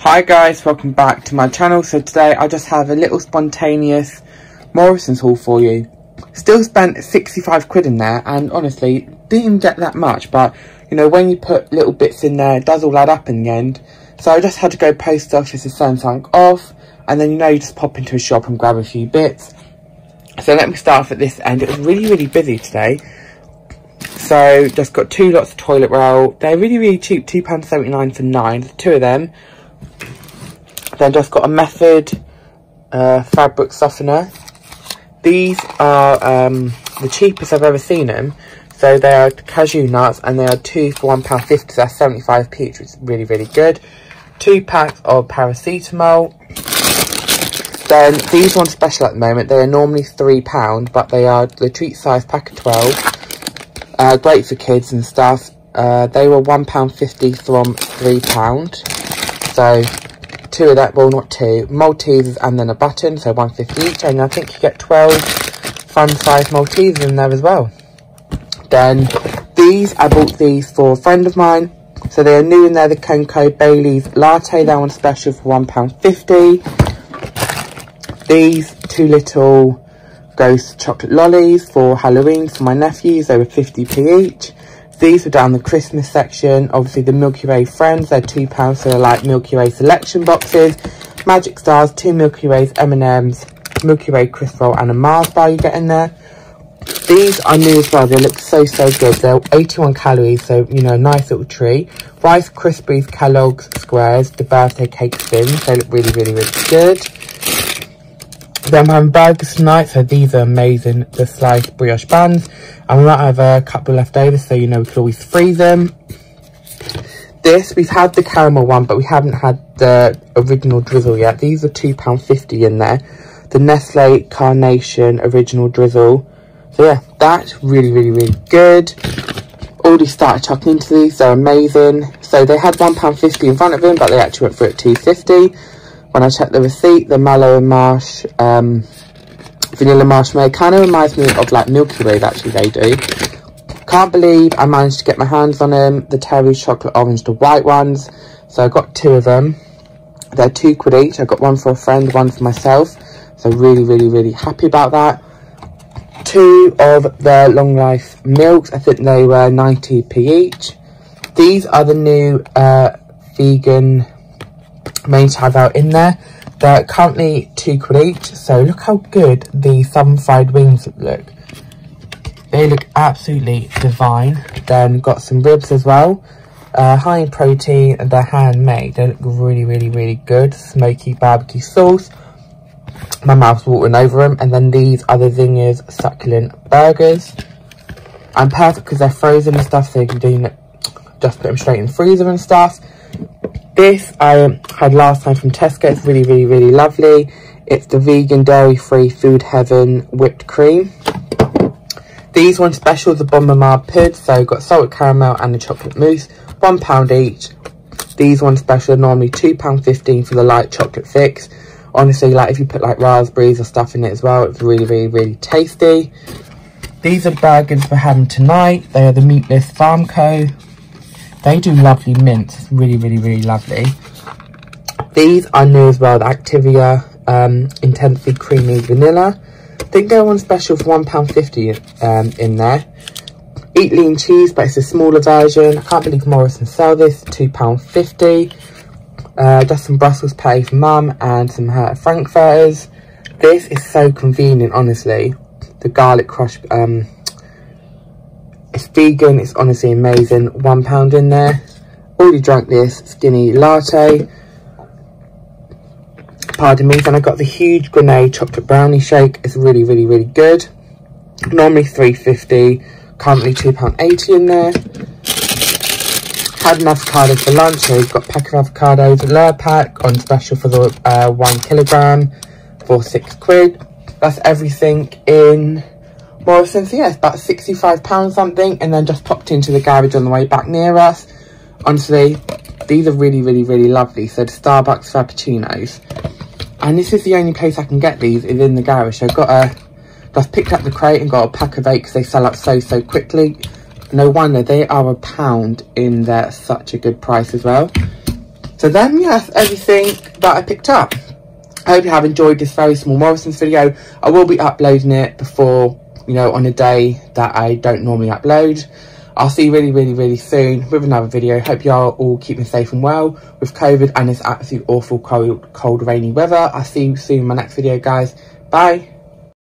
Hi guys, welcome back to my channel. So today I just have a little spontaneous Morrison's haul for you. Still spent 65 quid in there and honestly didn't even get that much but you know when you put little bits in there it does all add up in the end. So I just had to go post office to send something off and then you know you just pop into a shop and grab a few bits. So let me start off at this end. It was really really busy today. So just got two lots of toilet roll. They're really really cheap, £2.79 for nine, two of them. Then just got a Method uh, fabric softener. These are um, the cheapest I've ever seen them. So they are cashew nuts and they are two for £1.50. So that's 75p, which is really, really good. Two packs of paracetamol. Then these ones special at the moment. They are normally £3, but they are the treat size pack of 12. Uh, great for kids and stuff. Uh, they were £1.50 from £3. So two of that, well not two, Maltesers and then a button, so 150 each, and I think you get 12 fun size Maltesers in there as well. Then these, I bought these for a friend of mine, so they are new in there, the Kenco Bailey's Latte, that one's special for £1.50. These two little ghost chocolate lollies for Halloween for my nephews, they were 50p each. These were down the Christmas section. Obviously, the Milky Way Friends, they're £2, so they're like Milky Way selection boxes. Magic Stars, two Milky Ways, M&M's, Milky Way Crisp Roll, and a Mars bar you get in there. These are new as well. They look so, so good. They're 81 calories, so, you know, nice little treat. Rice Krispies Kellogg's Squares, the birthday cake thins. They look really, really, really good. Having burgers tonight, so these are amazing. The sliced brioche buns. And we might have a couple left over, so you know we could always freeze them. This, we've had the caramel one, but we haven't had the original drizzle yet. These are £2.50 in there. The Nestle Carnation Original Drizzle. So yeah, that's really, really, really good. Already started chucking into these, they're amazing. So they had £1.50 in front of them, but they actually went for it 2.50 when I checked the receipt, the Mallow and Marsh um, Vanilla Marshmallow kind of reminds me of like Milky Way, actually they do. Can't believe I managed to get my hands on them, the Terry Chocolate Orange, the white ones. So I got two of them. They're two quid each. I got one for a friend, one for myself. So really, really, really happy about that. Two of the Long Life Milks. I think they were 90p each. These are the new uh, vegan main have out in there. They're currently two quid each, so look how good the southern fried wings look. They look absolutely divine. Then got some ribs as well. Uh, high in protein and they're handmade. They look really, really, really good. Smoky barbecue sauce. My mouth's watering over them. And then these are the Zingers succulent burgers. And perfect because they're frozen and stuff, so you can do just put them straight in the freezer and stuff. This I had last time from Tesco. It's really, really, really lovely. It's the vegan dairy-free Food Heaven whipped cream. These ones special, the Bonne Maman Pud. So got salted caramel and the chocolate mousse. One pound each. These ones special normally £2.15 for the light chocolate fix. Honestly, like if you put like raspberries or stuff in it as well, it's really, really, really tasty. These are burgers for having tonight. They are the Meatless Farm Co. They do lovely mince. Really, really, really lovely. These are new as well. The Activia um, Intensely Creamy Vanilla. I think they're on special for £1.50 um, in there. Eatlean cheese, but it's a smaller version. I can't believe Morrison sell this. £2.50. Uh, just some Brussels pâté for mum and some uh, frankfurters. This is so convenient, honestly. The garlic crush um, vegan, it's honestly amazing. One pound in there. Already drank this skinny latte. Pardon me. Then I got the huge grenade chocolate brownie shake. It's really, really, really good. Normally three fifty. Currently £2.80 in there. Had an avocado for lunch, so we've got pack of avocados, pack on special for the uh, one kilogram for six quid. That's everything in Morrison's, yeah, it's about £65 something, and then just popped into the garage on the way back near us. Honestly, these are really, really, really lovely. So the Starbucks Frappuccinos. And this is the only place I can get these, is in the garage. So I've got a, just picked up the crate and got a pack of eight because they sell up so, so quickly. No wonder, they are a pound in there, such a good price as well. So then, yes, everything that I picked up. I hope you have enjoyed this very small Morrison's video. I will be uploading it before, you know, on a day that I don't normally upload. I'll see you really, really, really soon with another video. Hope y'all all keeping safe and well with COVID and this absolute awful cold, cold, rainy weather. I'll see you soon in my next video, guys. Bye.